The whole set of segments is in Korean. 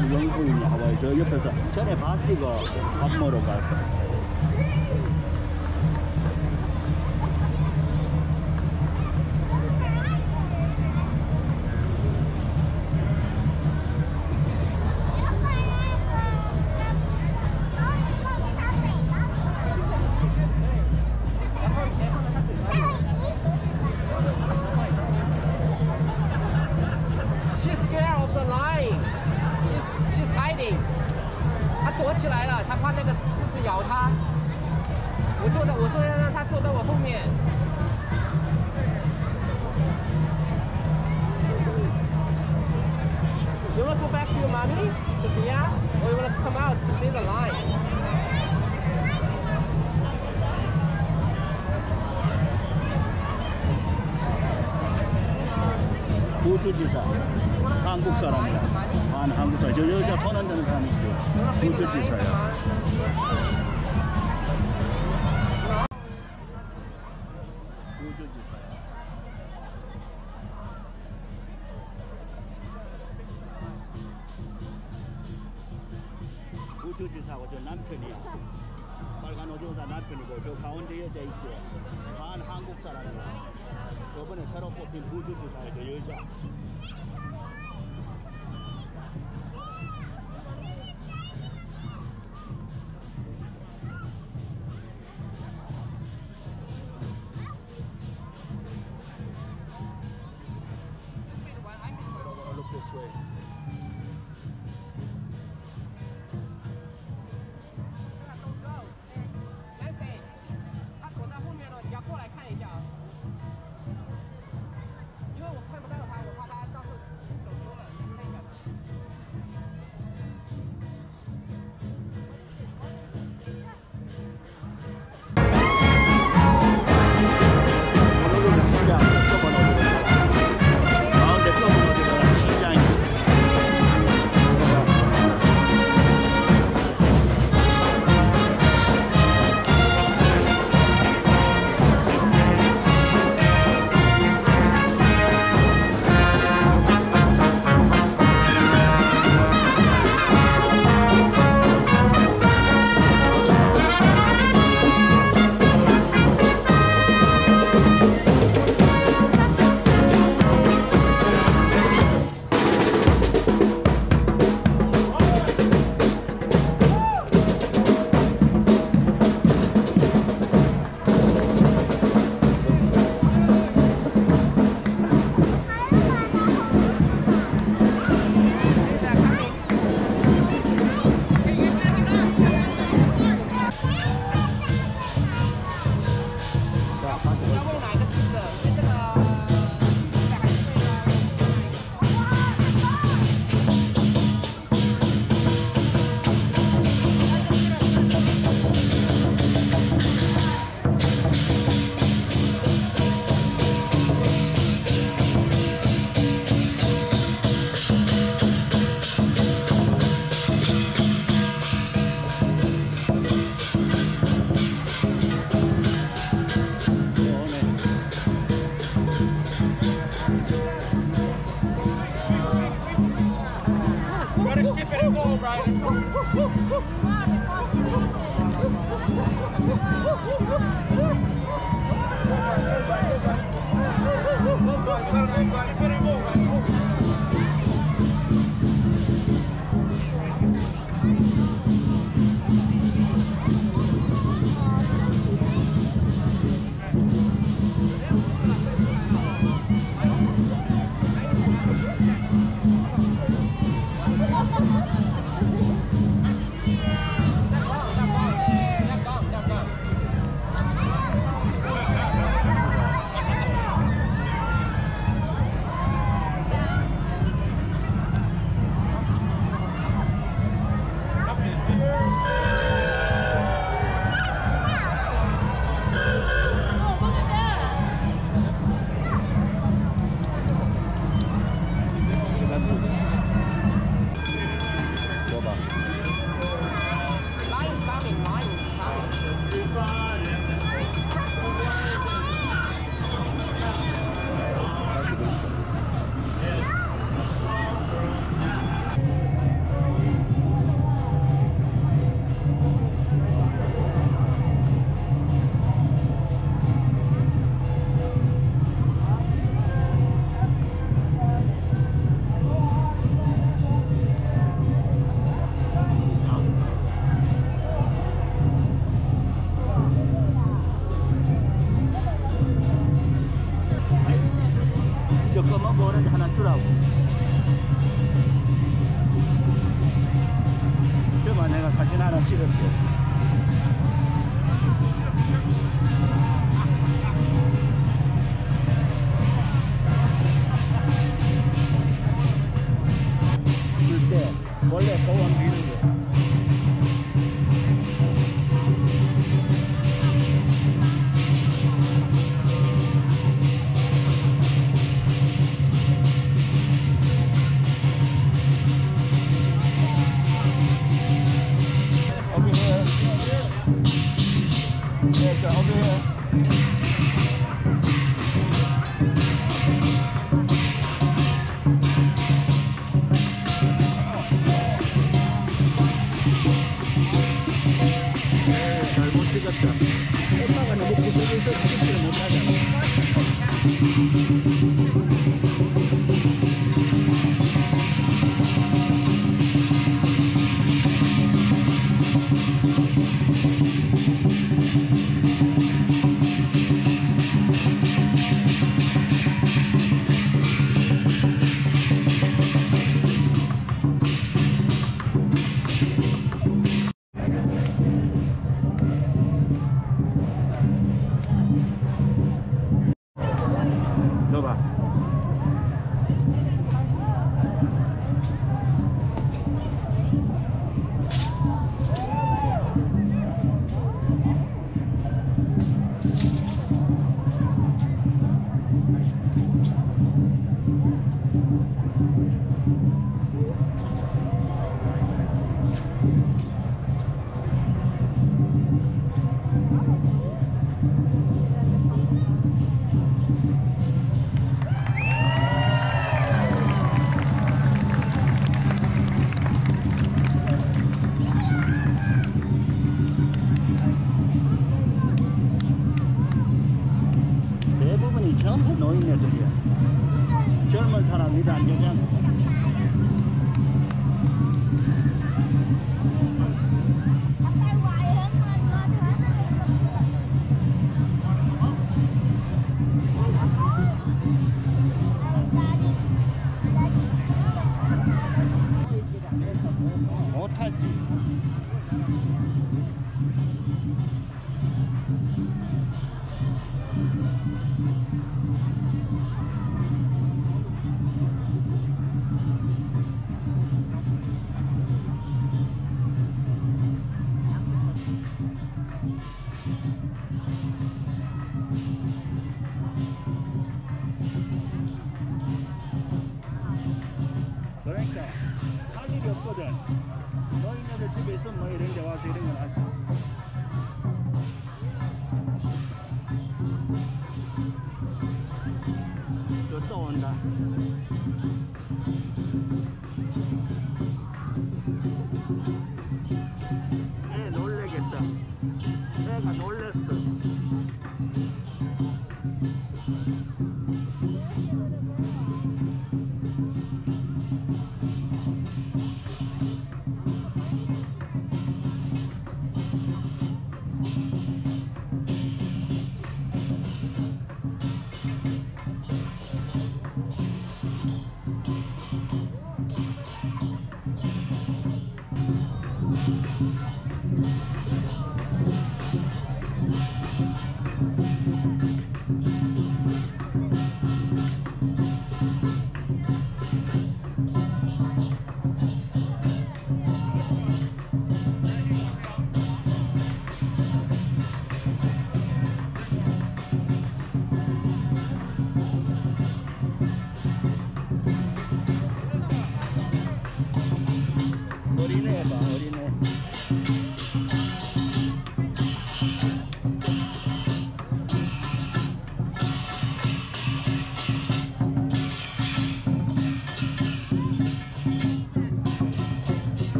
사람 영부인이 하와이 저 옆에서 전에 봤지 그밥 먹으러 가서. You want to go back to your mommy, Sophia, or you want to come out to see the lion? 구주지사 한국 사람이야. 한 한국 사람. 저 여자 선언되는 사람 있죠 구주지사야. 있죠. 반 한국 사람이야. 저번에 새로 뽑힌 부주지사의 저 여자.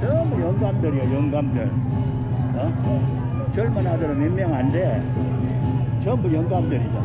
전부 영감들이야 영감들. 어? 젊은 아들은 몇 명 안 돼. 전부 영감들이죠.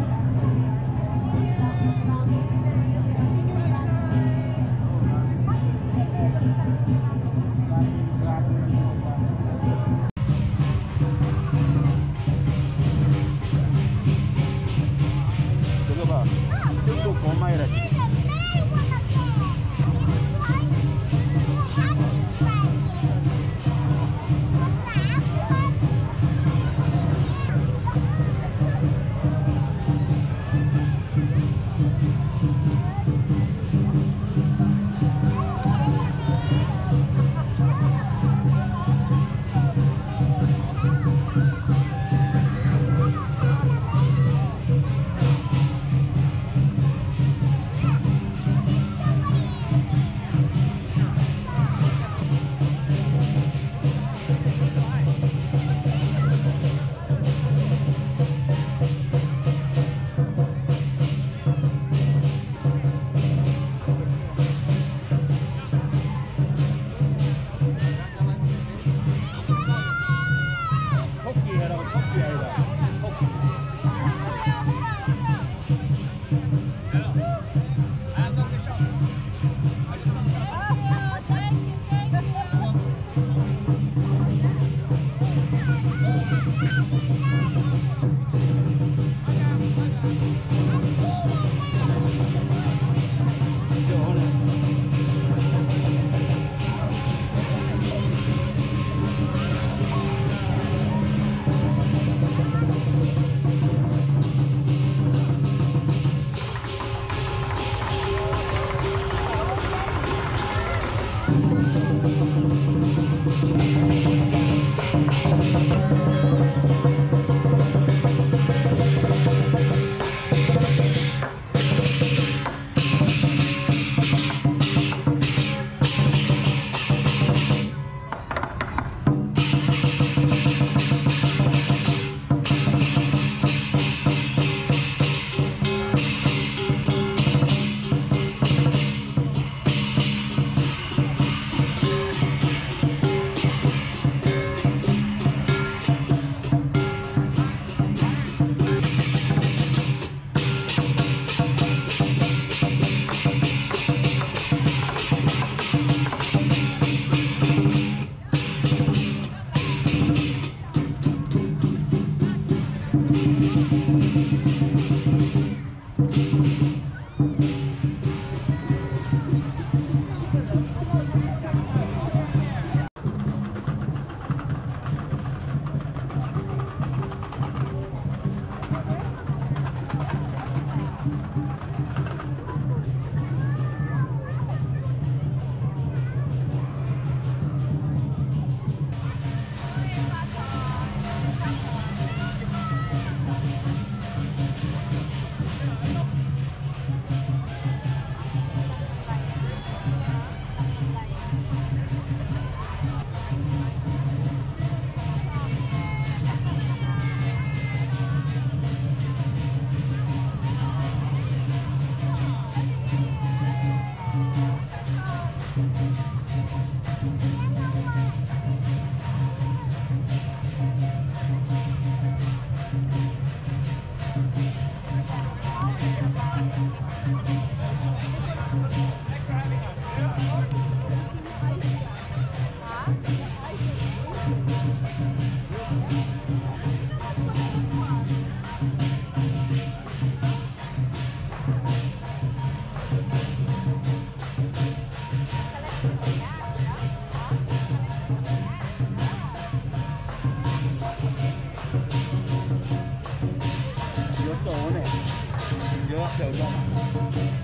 여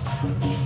앞에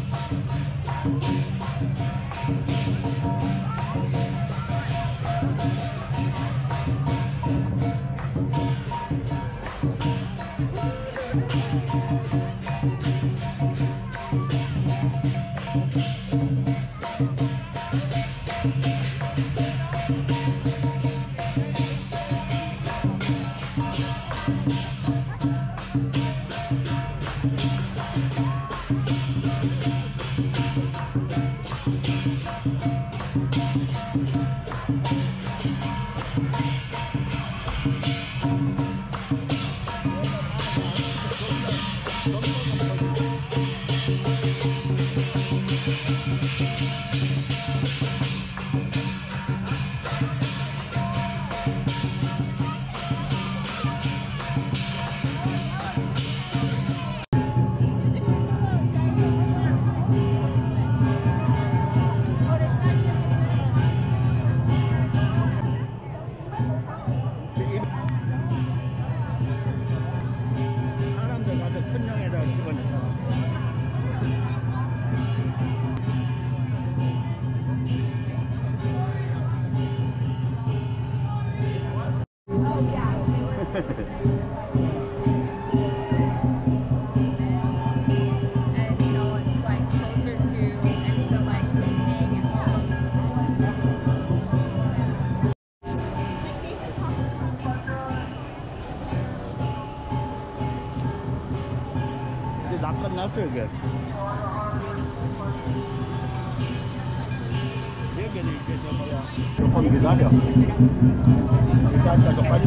나 끝났어 이게. 이제 저 뭐야 조금 기다려. 일단 좀빨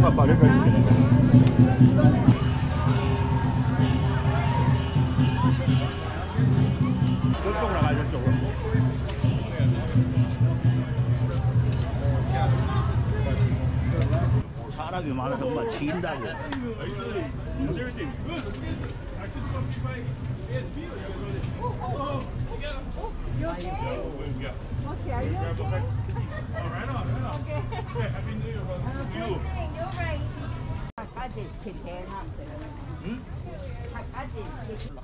리만 빠르게 해줄게. 저쪽으로 가 저쪽으로. 사람이 많아 정말 지인다고. You okay? Okay, are you okay? 차까지 기대해놨어요. 응? 차까지 기-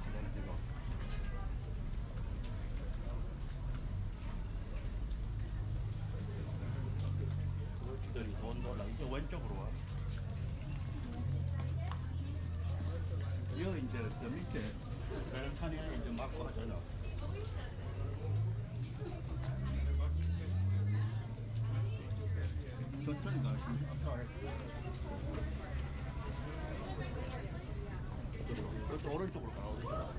기다리 돈 돌라 이제 왼쪽으로 와. 여기 이제 저 밑에 베르탄이 이제 막고 하잖아. 천천히 가. 그것도 오른쪽으로 가. 오른쪽으로.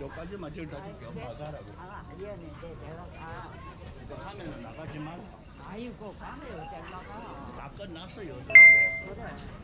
여기까지만 저기다 줄게. 엄마 가라고. 아, 아니었는데 내가 아, 이거 하면은 나가지 마. 아이고 밤에 어딜 나가. 다 끝났어요. 이제. 그래.